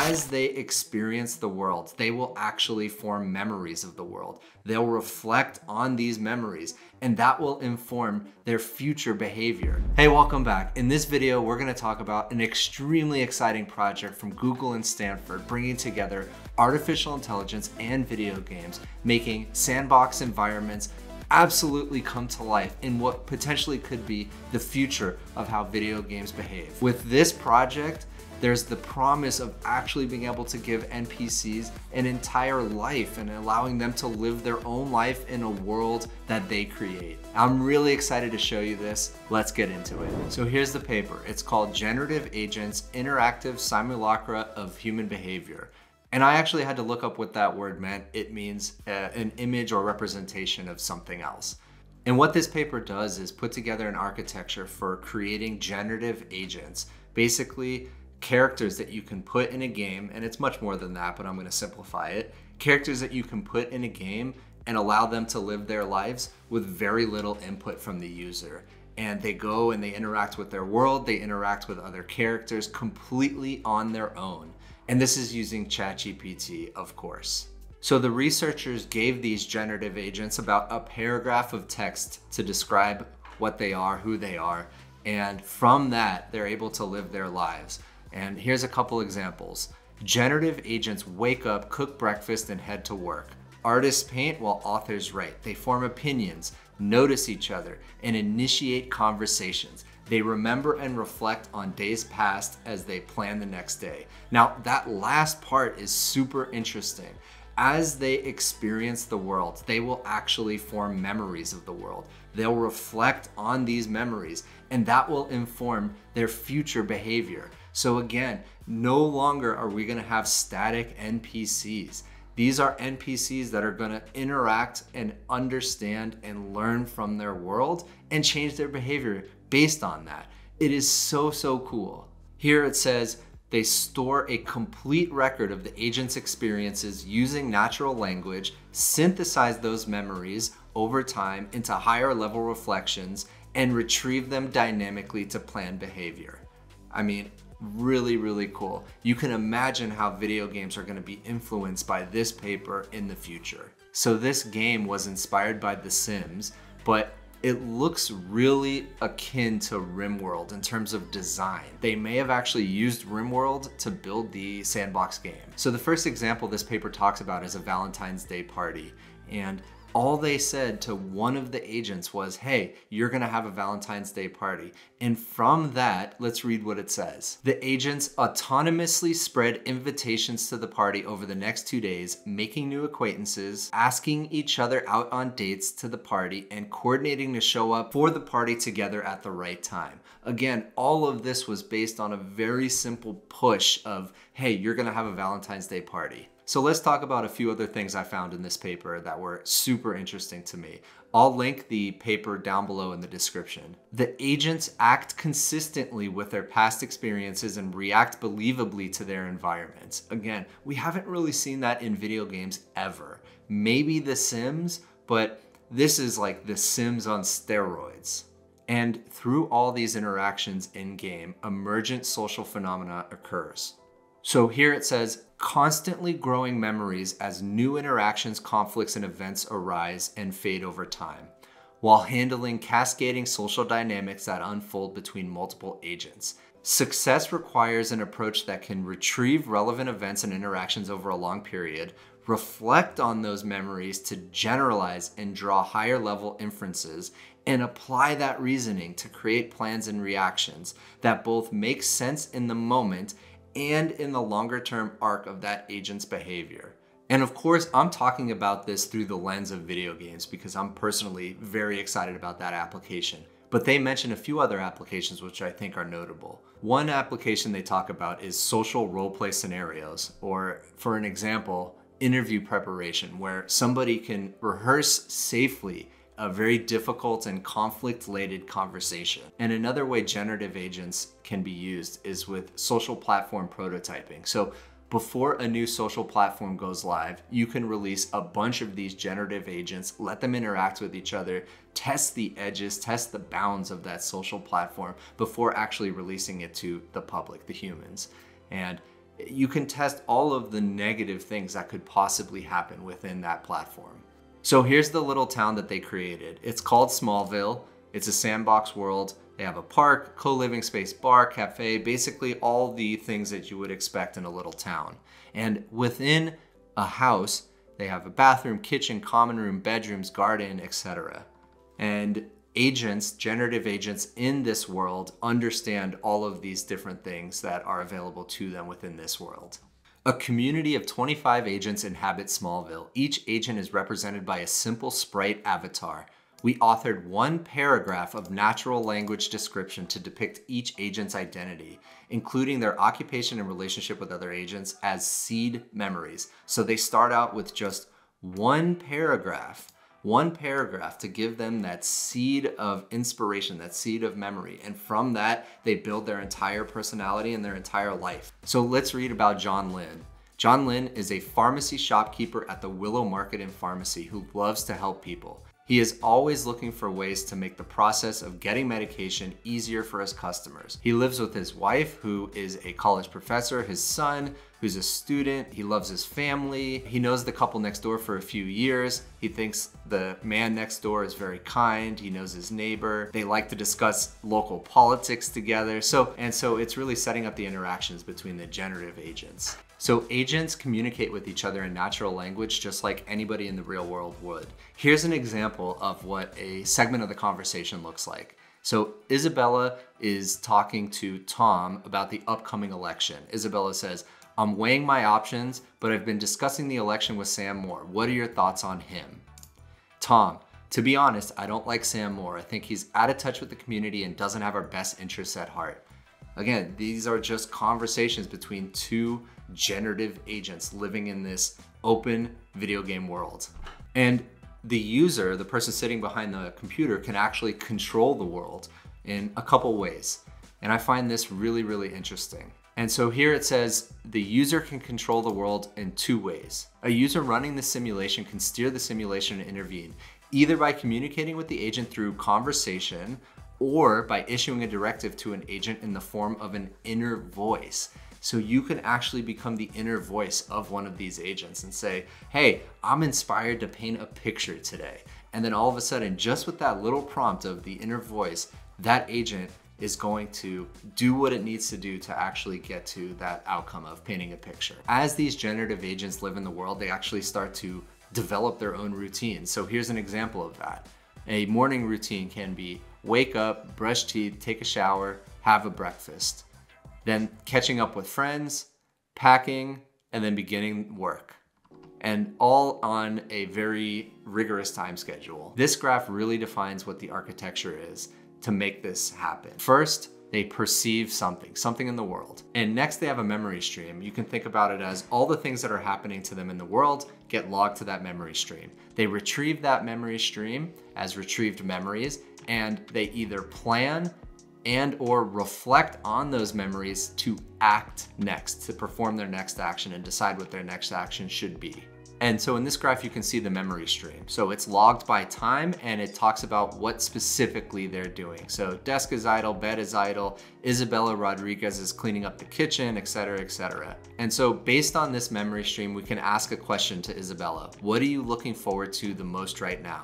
as they experience the world, they will actually form memories of the world. They'll reflect on these memories and that will inform their future behavior. Hey, welcome back. In this video, we're gonna talk about an extremely exciting project from Google and Stanford bringing together artificial intelligence and video games, making sandbox environments absolutely come to life in what potentially could be the future of how video games behave. With this project, there's the promise of actually being able to give NPCs an entire life and allowing them to live their own life in a world that they create. I'm really excited to show you this. Let's get into it. So here's the paper. It's called Generative Agents, Interactive Simulacra of Human Behavior. And I actually had to look up what that word meant. It means uh, an image or representation of something else. And what this paper does is put together an architecture for creating generative agents. Basically, characters that you can put in a game, and it's much more than that, but I'm going to simplify it. Characters that you can put in a game and allow them to live their lives with very little input from the user. And they go and they interact with their world, they interact with other characters completely on their own. And this is using ChatGPT, of course. So the researchers gave these generative agents about a paragraph of text to describe what they are, who they are, and from that, they're able to live their lives. And here's a couple examples. Generative agents wake up, cook breakfast, and head to work. Artists paint while authors write. They form opinions, notice each other, and initiate conversations. They remember and reflect on days past as they plan the next day. Now, that last part is super interesting. As they experience the world, they will actually form memories of the world. They'll reflect on these memories, and that will inform their future behavior. So again, no longer are we gonna have static NPCs. These are NPCs that are gonna interact and understand and learn from their world and change their behavior based on that. It is so, so cool. Here it says, they store a complete record of the agent's experiences using natural language, synthesize those memories over time into higher level reflections, and retrieve them dynamically to plan behavior. I mean, really, really cool. You can imagine how video games are gonna be influenced by this paper in the future. So this game was inspired by The Sims, but it looks really akin to RimWorld in terms of design. They may have actually used RimWorld to build the sandbox game. So the first example this paper talks about is a Valentine's Day party. And all they said to one of the agents was, hey, you're gonna have a Valentine's Day party. And from that, let's read what it says. The agents autonomously spread invitations to the party over the next two days, making new acquaintances, asking each other out on dates to the party, and coordinating to show up for the party together at the right time. Again, all of this was based on a very simple push of, hey, you're gonna have a Valentine's Day party. So let's talk about a few other things I found in this paper that were super interesting to me. I'll link the paper down below in the description. The agents act consistently with their past experiences and react believably to their environments. Again, we haven't really seen that in video games ever. Maybe The Sims, but this is like The Sims on steroids. And through all these interactions in game, emergent social phenomena occurs. So here it says constantly growing memories as new interactions, conflicts, and events arise and fade over time, while handling cascading social dynamics that unfold between multiple agents. Success requires an approach that can retrieve relevant events and interactions over a long period, reflect on those memories to generalize and draw higher level inferences, and apply that reasoning to create plans and reactions that both make sense in the moment and in the longer term arc of that agent's behavior. And of course, I'm talking about this through the lens of video games because I'm personally very excited about that application. But they mention a few other applications which I think are notable. One application they talk about is social roleplay scenarios, or for an example, interview preparation, where somebody can rehearse safely a very difficult and conflict-laden conversation. And another way generative agents can be used is with social platform prototyping. So before a new social platform goes live, you can release a bunch of these generative agents, let them interact with each other, test the edges, test the bounds of that social platform before actually releasing it to the public, the humans. And you can test all of the negative things that could possibly happen within that platform. So here's the little town that they created. It's called Smallville. It's a sandbox world. They have a park, co-living space, bar, cafe, basically all the things that you would expect in a little town. And within a house, they have a bathroom, kitchen, common room, bedrooms, garden, etc. And agents, generative agents in this world understand all of these different things that are available to them within this world. A community of 25 agents inhabit Smallville. Each agent is represented by a simple sprite avatar. We authored one paragraph of natural language description to depict each agent's identity, including their occupation and relationship with other agents as seed memories. So they start out with just one paragraph one paragraph to give them that seed of inspiration, that seed of memory. And from that, they build their entire personality and their entire life. So let's read about John Lin. John Lin is a pharmacy shopkeeper at the Willow Market and Pharmacy who loves to help people. He is always looking for ways to make the process of getting medication easier for his customers. He lives with his wife, who is a college professor, his son, who's a student. He loves his family. He knows the couple next door for a few years. He thinks the man next door is very kind. He knows his neighbor. They like to discuss local politics together. So, and so it's really setting up the interactions between the generative agents. So agents communicate with each other in natural language just like anybody in the real world would. Here's an example of what a segment of the conversation looks like. So Isabella is talking to Tom about the upcoming election. Isabella says, I'm weighing my options, but I've been discussing the election with Sam Moore. What are your thoughts on him? Tom, to be honest, I don't like Sam Moore. I think he's out of touch with the community and doesn't have our best interests at heart. Again, these are just conversations between two generative agents living in this open video game world. And the user, the person sitting behind the computer, can actually control the world in a couple ways. And I find this really, really interesting. And so here it says the user can control the world in two ways. A user running the simulation can steer the simulation and intervene, either by communicating with the agent through conversation or by issuing a directive to an agent in the form of an inner voice. So you can actually become the inner voice of one of these agents and say, hey, I'm inspired to paint a picture today. And then all of a sudden, just with that little prompt of the inner voice, that agent is going to do what it needs to do to actually get to that outcome of painting a picture. As these generative agents live in the world, they actually start to develop their own routines. So here's an example of that. A morning routine can be wake up, brush teeth, take a shower, have a breakfast then catching up with friends, packing, and then beginning work. And all on a very rigorous time schedule. This graph really defines what the architecture is to make this happen. First, they perceive something, something in the world. And next they have a memory stream. You can think about it as all the things that are happening to them in the world get logged to that memory stream. They retrieve that memory stream as retrieved memories and they either plan and or reflect on those memories to act next, to perform their next action and decide what their next action should be. And so in this graph, you can see the memory stream. So it's logged by time and it talks about what specifically they're doing. So desk is idle, bed is idle, Isabella Rodriguez is cleaning up the kitchen, etc., etc. And so based on this memory stream, we can ask a question to Isabella. What are you looking forward to the most right now?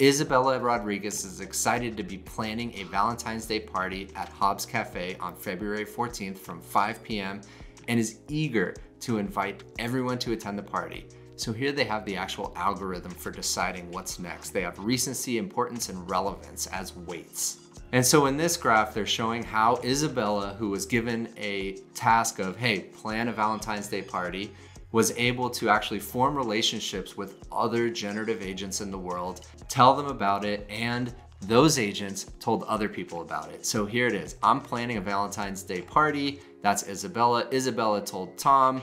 Isabella Rodriguez is excited to be planning a Valentine's Day party at Hobbs Cafe on February 14th from 5 p.m. and is eager to invite everyone to attend the party. So here they have the actual algorithm for deciding what's next. They have recency, importance, and relevance as weights. And so in this graph, they're showing how Isabella, who was given a task of, hey, plan a Valentine's Day party, was able to actually form relationships with other generative agents in the world, tell them about it, and those agents told other people about it. So here it is. I'm planning a Valentine's Day party. That's Isabella. Isabella told Tom,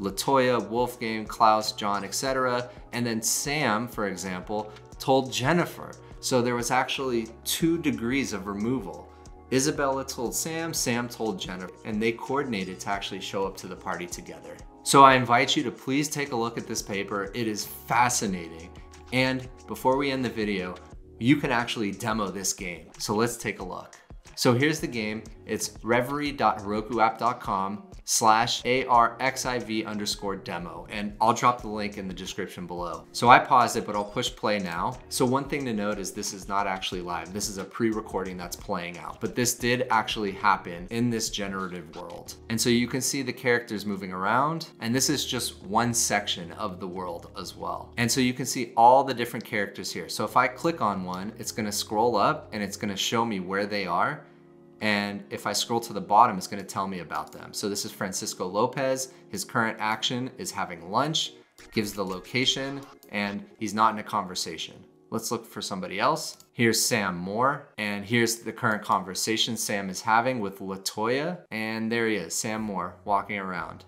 Latoya, Wolfgang, Klaus, John, etc. And then Sam, for example, told Jennifer. So there was actually two degrees of removal. Isabella told Sam, Sam told Jennifer, and they coordinated to actually show up to the party together. So I invite you to please take a look at this paper. It is fascinating. And before we end the video, you can actually demo this game. So let's take a look. So here's the game. It's reverie.herokuapp.com slash ARXIV underscore demo. And I'll drop the link in the description below. So I paused it, but I'll push play now. So one thing to note is this is not actually live. This is a pre-recording that's playing out, but this did actually happen in this generative world. And so you can see the characters moving around, and this is just one section of the world as well. And so you can see all the different characters here. So if I click on one, it's gonna scroll up and it's gonna show me where they are. And if I scroll to the bottom, it's gonna tell me about them. So this is Francisco Lopez. His current action is having lunch, gives the location, and he's not in a conversation. Let's look for somebody else. Here's Sam Moore, and here's the current conversation Sam is having with Latoya. And there he is, Sam Moore, walking around.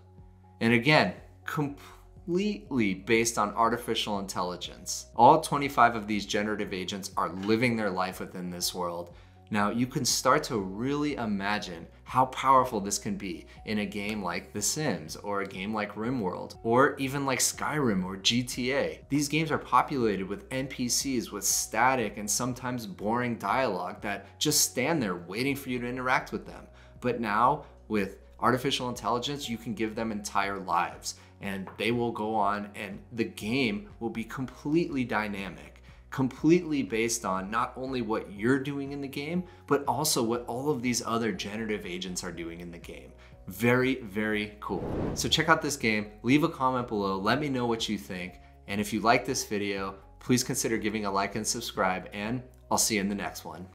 And again, completely based on artificial intelligence. All 25 of these generative agents are living their life within this world now you can start to really imagine how powerful this can be in a game like The Sims or a game like RimWorld or even like Skyrim or GTA. These games are populated with NPCs with static and sometimes boring dialogue that just stand there waiting for you to interact with them. But now with artificial intelligence, you can give them entire lives and they will go on and the game will be completely dynamic completely based on not only what you're doing in the game, but also what all of these other generative agents are doing in the game. Very, very cool. So check out this game, leave a comment below, let me know what you think. And if you like this video, please consider giving a like and subscribe, and I'll see you in the next one.